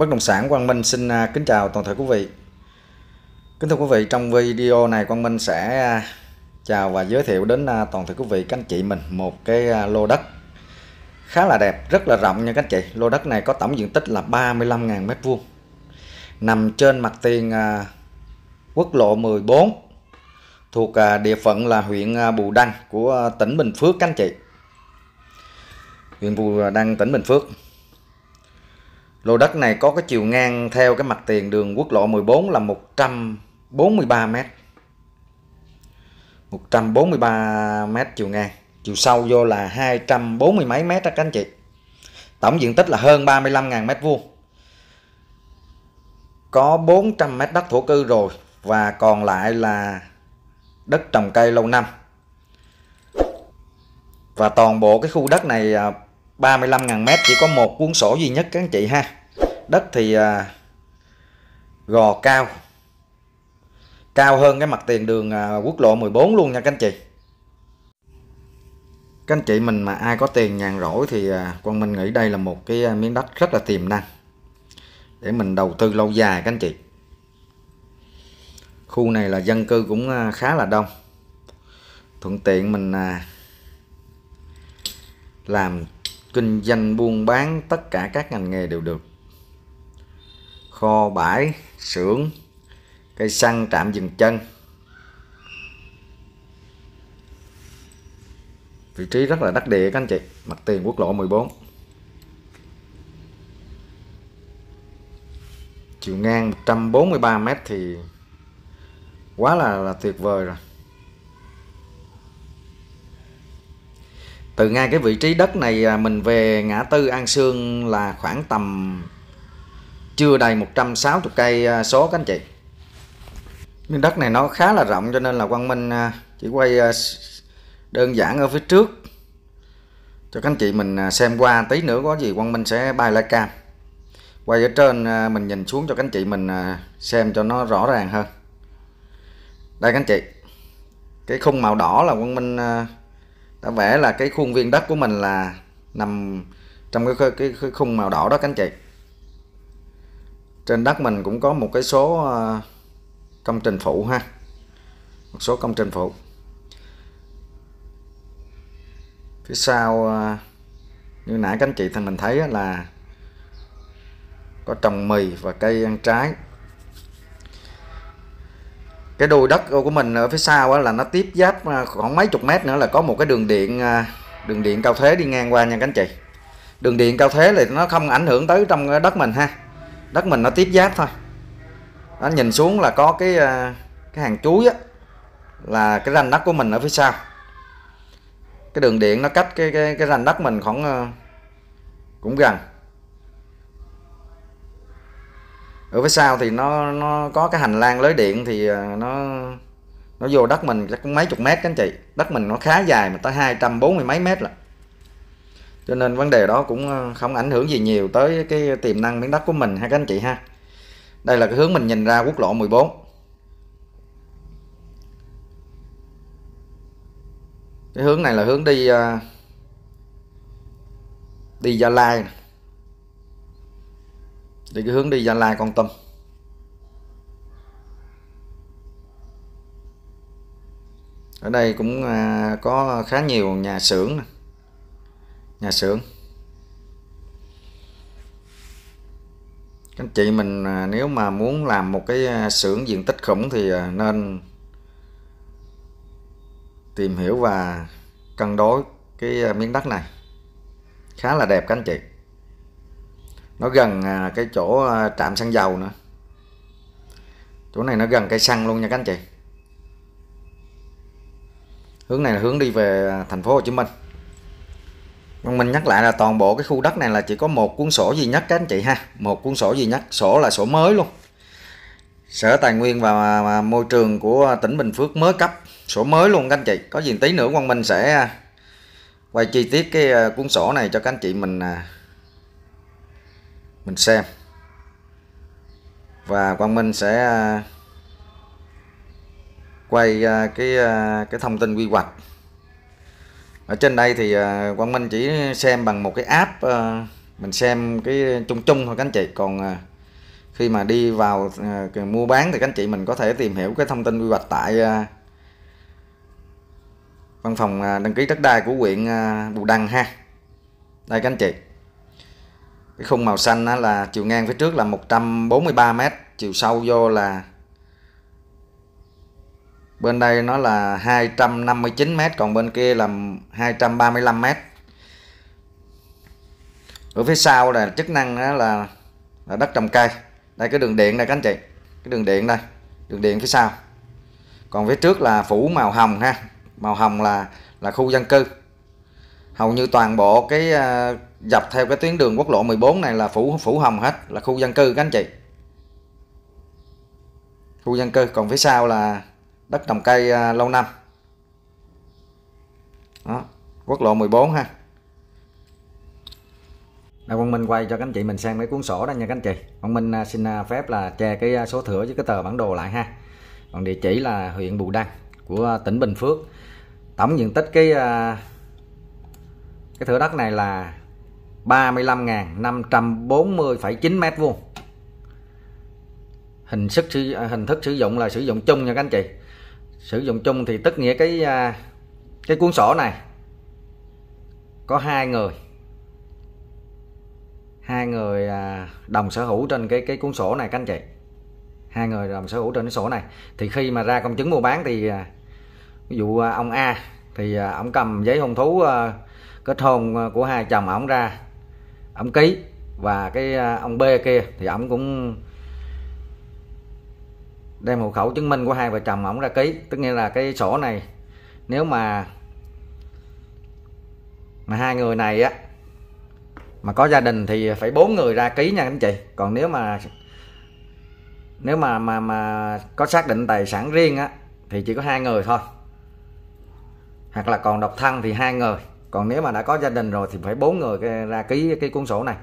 Bất động sản Quang Minh xin à, kính chào toàn thể quý vị. Kính thưa quý vị, trong video này Quang Minh sẽ à, chào và giới thiệu đến à, toàn thể quý vị các anh chị mình một cái lô đất khá là đẹp, rất là rộng nha các anh chị. Lô đất này có tổng diện tích là 35.000 m2. Nằm trên mặt tiền quốc lộ 14 thuộc địa phận là huyện Bù Đăng của tỉnh Bình Phước các anh chị. Huyện Bù Đăng tỉnh Bình Phước. Lô đất này có cái chiều ngang theo cái mặt tiền đường quốc lộ 14 là 143 m. 143 m chiều ngang. Chiều sâu vô là 240 mấy mét đó các anh chị. Tổng diện tích là hơn 35.000 m vuông. Có 400 m đất thổ cư rồi và còn lại là đất trồng cây lâu năm. Và toàn bộ cái khu đất này à, 35.000 mét chỉ có một cuốn sổ duy nhất các anh chị ha. Đất thì à, gò cao. Cao hơn cái mặt tiền đường à, quốc lộ 14 luôn nha các anh chị. Các anh chị mình mà ai có tiền nhàn rỗi thì à, con mình nghĩ đây là một cái miếng đất rất là tiềm năng để mình đầu tư lâu dài các anh chị. Khu này là dân cư cũng à, khá là đông. Thuận tiện mình à, làm kinh doanh buôn bán tất cả các ngành nghề đều được. Kho bãi xưởng cây xăng trạm dừng chân. Vị trí rất là đắc địa các anh chị. Mặt tiền quốc lộ 14 chiều ngang 143 m thì quá là, là tuyệt vời rồi. Từ ngay cái vị trí đất này à, mình về ngã tư An Sương là khoảng tầm chưa đầy 160 cây à, số các anh chị. Miếng đất này nó khá là rộng cho nên là Quang Minh à, chỉ quay đơn giản ở phía trước. Cho các anh chị mình xem qua tí nữa có gì Quang Minh sẽ bay lại cam. Quay ở trên mình nhìn xuống cho các anh chị mình xem cho nó rõ ràng hơn. Đây các anh chị, cái khung màu đỏ là Quang Minh đã vẽ là cái khuôn viên đất của mình là nằm trong cái, cái, cái khung màu đỏ đó các anh chị. Trên đất mình cũng có một cái số ờ, công trình phụ ha. Một số công trình phụ. Phía sau ờ, như nãy các anh chị thằng mình thấy là có trồng mì và cây ăn trái cái đuôi đất của mình ở phía sau là nó tiếp giáp à, khoảng mấy chục mét nữa là có một cái đường điện à, đường điện cao thế đi ngang qua nha các anh chị. Đường điện cao thế thì nó không ảnh hưởng tới trong đất mình ha. Đất mình nó tiếp giáp thôi. Nó nhìn xuống là có cái à, cái hàng chuối á, là cái ranh đất của mình ở phía sau. Cái đường điện nó cách cái cái cái ranh đất mình khoảng cũng gần. Ở phía sau thì nó nó có cái hành lang lưới điện thì ờ, nó nó vô đất mình chắc mấy chục mét các anh chị. Đất mình nó khá dài mà tới 240 mấy mét là cho nên vấn đề đó cũng ờ, không ảnh hưởng gì nhiều tới cái tiềm năng miếng đất của mình, ha các anh chị ha. Đây là cái hướng mình nhìn ra quốc lộ 14 cái hướng này là hướng đi ờ, đi Gia Lai đi cái hướng đi Gia Lai Con Tâm. Ở đây cũng à, có khá nhiều nhà xưởng nhà xưởng. Các anh chị mình à, nếu mà muốn làm một cái à, xưởng diện tích khủng thì nên tìm hiểu và cân đối cái miếng đất này. Khá là đẹp các anh chị nó gần à, cái chỗ à, trạm xăng dầu nữa. Chỗ này nó gần cây xăng luôn nha các anh chị. Hướng này là hướng đi về à, thành phố Hồ Chí Minh. Nhưng mình nhắc lại là toàn bộ cái khu đất này là chỉ có một cuốn sổ duy nhất các anh chị ha. Một cuốn sổ duy nhất, sổ là sổ mới luôn. Sở Tài nguyên và Môi trường của tỉnh Bình Phước mới cấp sổ mới luôn các anh chị. Có gì tí nữa Quang Minh sẽ quay chi tiết cái cuốn sổ này cho các anh chị mình mình xem. Và Quang Minh sẽ à, quay à, cái à, cái thông tin quy hoạch. Ở trên đây thì Quang Minh chỉ xem bằng một cái app mình xem cái chung chung thôi các anh chị. Còn khi mà đi vào mua bán thì các anh chị mình có thể tìm hiểu cái thông tin quy hoạch tại văn phòng đăng ký đất đai của huyện Bù Đăng ha. Đây các anh chị cái khung màu xanh đó là chiều ngang phía trước là 143 m chiều sâu vô là bên đây nó là 259 m còn bên kia là 235 m ở phía sau là chức năng đó là, là đất trồng cây. Đây cái đường điện đây các anh chị cái đường điện đây đường điện phía sau. Còn phía trước là phủ màu hồng ha màu hồng là là khu dân cư. Hầu như toàn bộ cái uh, dọc theo cái tuyến đường quốc lộ 14 này là phủ phủ hồng hết là khu dân cư các anh chị. Khu dân cư còn phía sau là đất trồng cây à, lâu năm. Đó quốc lộ 14 ha. Đây, Quang Minh quay cho các anh chị mình xem mấy cuốn sổ đó nha các anh chị. Quang Minh à, xin à, phép là che cái số thửa với cái tờ bản đồ lại ha. Còn địa chỉ là huyện Bù Đăng của tỉnh Bình Phước. Tổng diện tích cái cái thửa đất này là 35.540,9 mét vuông. Hình thức à, hình thức sử dụng là sử dụng chung nha các anh chị. Sử dụng chung thì tức nghĩa cái à, cái cuốn sổ này có hai người hai người à, đồng sở hữu trên cái cái cuốn sổ này các anh chị. Hai người đồng sở hữu trên cái sổ này. Thì khi mà ra công chứng mua bán thì ví dụ ông A thì ông cầm giấy hôn thú kết hôn của hai chồng ổng ra ông ký. Và cái à, ông B kia thì ông cũng đem hộ khẩu chứng minh của hai vợ chồng ổng ra ký. Tức nghĩa là cái sổ này, nếu mà mà hai người này á, mà có gia đình thì phải bốn người ra ký nha anh chị. Còn nếu mà nếu mà mà mà có xác định tài sản riêng á, thì chỉ có hai người thôi. Hoặc là còn độc thân thì hai người còn nếu mà đã có gia đình rồi thì phải bốn người ra ký cái cuốn sổ này.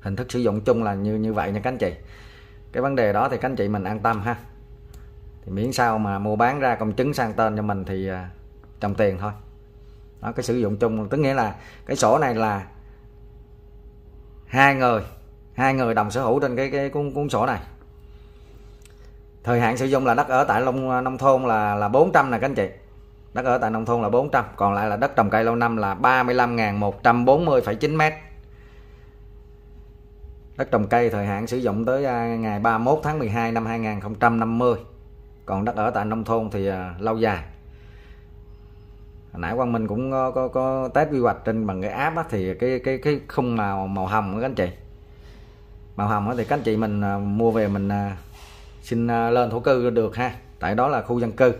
Hình thức sử dụng chung là như như vậy nha các anh chị. Cái vấn đề đó thì các anh chị mình an tâm ha. Thì miễn sao mà mua bán ra công chứng sang tên cho mình thì à, trồng tiền thôi. Đó, cái sử dụng chung, tức nghĩa là cái sổ này là hai người hai người đồng sở hữu trên cái cái cuốn cuốn sổ này. Thời hạn sử dụng là đất ở tại nông à, nông thôn là là 400 nè các anh chị đất ở tại nông thôn là 400 còn lại là đất trồng cây lâu năm là 35.140,9 mét. Đất trồng cây thời hạn sử dụng tới à, ngày 31 tháng 12 năm 2050 còn đất ở tại nông thôn thì à, lâu dài. Hồi nãy Quang Minh cũng có, có, có test quy hoạch trên bằng cái app á, thì cái cái cái khung màu màu hồng các anh chị. Màu hồng thì các anh chị mình à, mua về mình xin lên thổ cư được ha. Tại đó là khu dân cư.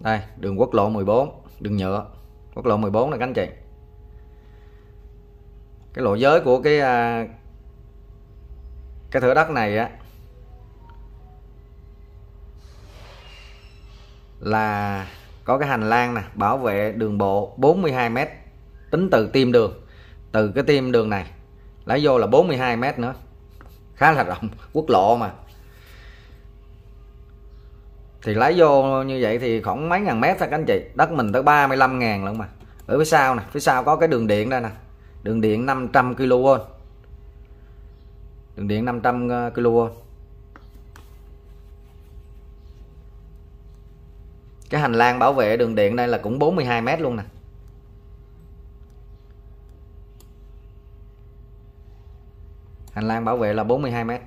Đây, đường quốc lộ 14 đường nhựa. Quốc lộ 14 này các anh chị. Cái lộ giới của cái à, cái thửa đất này á, là có cái hành lang nè, bảo vệ đường bộ 42 m tính từ tim đường. Từ cái tim đường này, lấy vô là 42 m nữa. Khá là rộng, quốc lộ mà thì lấy vô như vậy thì khoảng mấy ngàn mét thôi các anh chị. Đất mình tới 35 ngàn lận mà. Ở phía sau nè, phía sau có cái đường điện đây nè. Đường điện 500 kV đường điện 500 ờ, kV cái hành lang bảo vệ đường điện đây là cũng 42 mét luôn nè. Hành lang bảo vệ là 42 mét.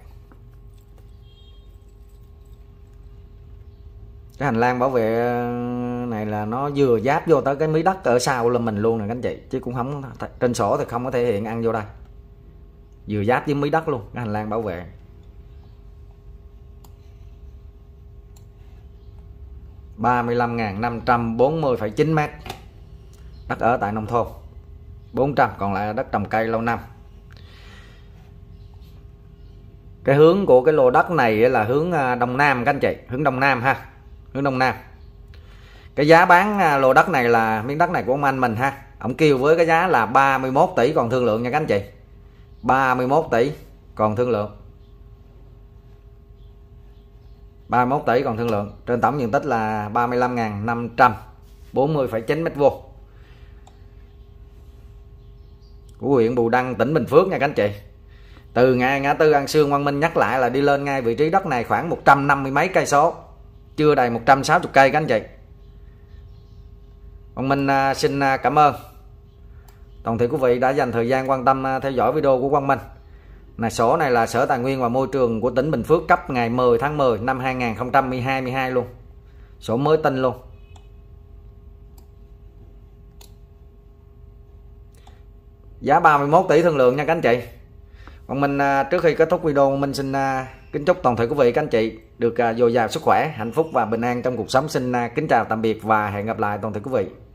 Cái hành lang bảo vệ ừ, này là nó vừa giáp vô tới cái mí đất ở sau là mình luôn nè các anh chị, chứ cũng không trên sổ thì không có thể hiện ăn vô đây. Vừa giáp với mí đất luôn, cái hành lang bảo vệ. ba mươi lăm ngàn năm trăm bốn mươi phẩy chín mét. Đất ở tại nông thôn 400 còn lại là đất trồng cây lâu năm. Cái hướng của cái lô đất này là hướng à, đông nam các anh chị, hướng đông nam ha hướng đông nam. Cái giá bán à, lô đất này là miếng đất này của ông anh mình ha. Ông kêu với cái giá là 31 tỷ còn thương lượng nha các anh chị. 31 tỷ còn thương lượng. 31 tỷ còn thương lượng. Trên tổng diện tích là 35.540,9 mét vuông. Của huyện Bù Đăng tỉnh Bình Phước nha các anh chị. Từ ngay ngã tư An Sương Quang Minh nhắc lại là đi lên ngay vị trí đất này khoảng 150 mấy cây số chưa đầy 160 cây các anh chị. Còn Minh à, xin à, cảm ơn. Toàn thể quý vị đã dành thời gian quan tâm à, theo dõi video của Quang Minh. Này sổ này là Sở Tài nguyên và Môi trường của tỉnh Bình Phước cấp ngày 10 tháng 10 năm 2022 luôn. Sổ mới tinh luôn. Giá 31 tỷ thương lượng nha các anh chị còn mình trước khi kết thúc video mình xin kính chúc toàn thể quý vị, các anh chị được à, dồi dào sức khỏe, hạnh phúc và bình an trong cuộc sống. Xin à, kính chào, tạm biệt và hẹn gặp lại. Toàn thể quý vị.